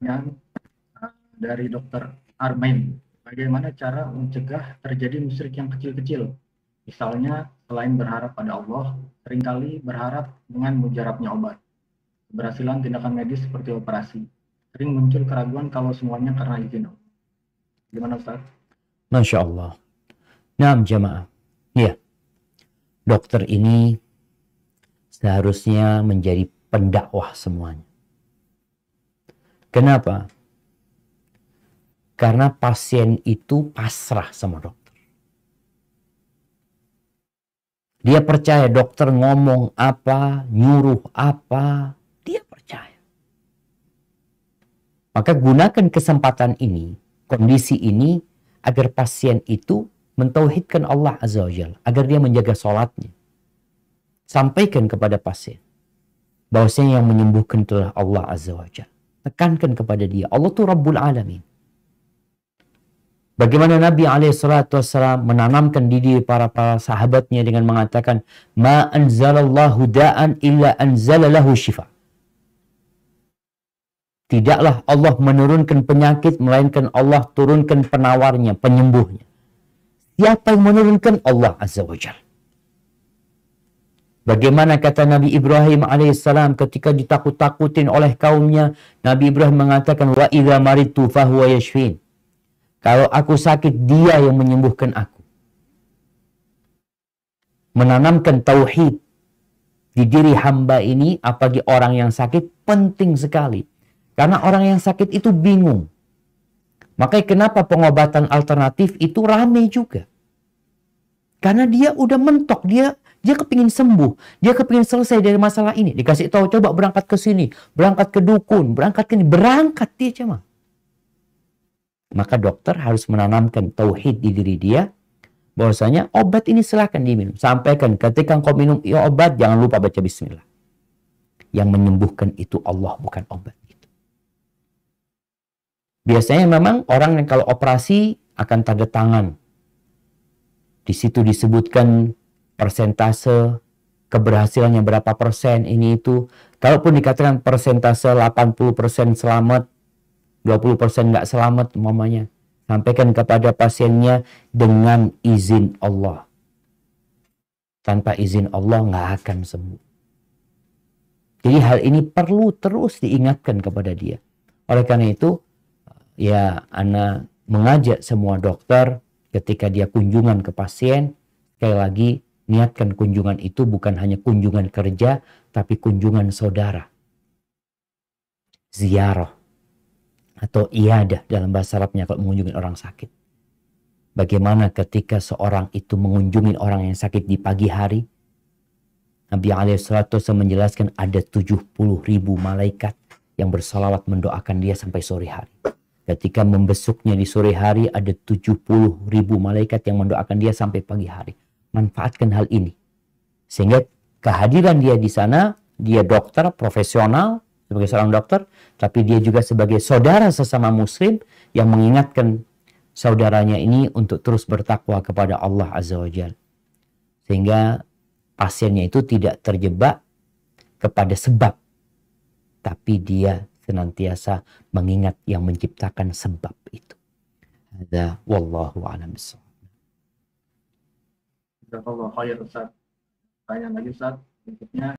yang uh, dari dokter Armain. Bagaimana cara mencegah terjadi musyrik yang kecil-kecil? Misalnya, selain berharap pada Allah, sering kali berharap dengan mujarabnya obat. Keberhasilan tindakan medis seperti operasi. Sering muncul keraguan kalau semuanya karena izin. Gimana Ustaz? Masya Allah. Nah, jamaah. Ya, dokter ini seharusnya menjadi pendakwah semuanya. Kenapa? Karena pasien itu pasrah sama dokter. Dia percaya dokter ngomong apa, nyuruh apa, dia percaya. Maka gunakan kesempatan ini, kondisi ini, agar pasien itu mentauhidkan Allah Azza wa Jalla, agar dia menjaga sholatnya. Sampaikan kepada pasien bahwasanya yang menyembuhkan itulah Allah Azza wa Jalla. Tekankan kepada dia. Allah itu Rabbul Alamin. Bagaimana Nabi SAW menanamkan di diri para, para sahabatnya dengan mengatakan, Ma anzalallahu da'an illa anzalalahu syifa. Tidaklah Allah menurunkan penyakit, melainkan Allah turunkan penawarnya, penyembuhnya. Siapa yang menurunkan? Allah Azza wa Jalla. Bagaimana kata Nabi Ibrahim alaihissalam ketika ditakut-takutin oleh kaumnya, Nabi Ibrahim mengatakan wa idza maritu fahuwa yashfin. Kalau aku sakit, dia yang menyembuhkan aku. Menanamkan tauhid di diri hamba ini apalagi orang yang sakit penting sekali. Karena orang yang sakit itu bingung. Makanya kenapa pengobatan alternatif itu rame juga. Karena dia udah mentok, dia dia kepingin sembuh. Dia kepingin selesai dari masalah ini. Dikasih tahu, coba berangkat ke sini. Berangkat ke dukun. Berangkat ke ini. Berangkat dia cuma. Maka dokter harus menanamkan tauhid di diri dia. Bahwasanya obat ini silahkan diminum. Sampaikan ketika engkau minum ya obat, jangan lupa baca bismillah. Yang menyembuhkan itu Allah, bukan obat. Itu. Biasanya memang orang yang kalau operasi akan tanda tangan. Di situ disebutkan persentase keberhasilannya berapa persen ini itu. Kalaupun dikatakan persentase 80 persen selamat, 20 persen nggak selamat umpamanya. Sampaikan kepada pasiennya dengan izin Allah. Tanpa izin Allah nggak akan sembuh. Jadi hal ini perlu terus diingatkan kepada dia. Oleh karena itu, ya Ana mengajak semua dokter ketika dia kunjungan ke pasien, sekali lagi Niatkan kunjungan itu bukan hanya kunjungan kerja, tapi kunjungan saudara. Ziarah atau iadah dalam bahasa Arabnya kalau mengunjungi orang sakit. Bagaimana ketika seorang itu mengunjungi orang yang sakit di pagi hari? Nabi alaihissalatu menjelaskan ada 70 ribu malaikat yang bersalawat mendoakan dia sampai sore hari. Ketika membesuknya di sore hari ada 70 ribu malaikat yang mendoakan dia sampai pagi hari manfaatkan hal ini. Sehingga kehadiran dia di sana, dia dokter profesional sebagai seorang dokter, tapi dia juga sebagai saudara sesama muslim yang mengingatkan saudaranya ini untuk terus bertakwa kepada Allah Azza wa Jal. Sehingga pasiennya itu tidak terjebak kepada sebab, tapi dia senantiasa mengingat yang menciptakan sebab itu. Ada wallahu a'lam. Jazakallah khair Ustaz. Tanya lagi Ustaz, berikutnya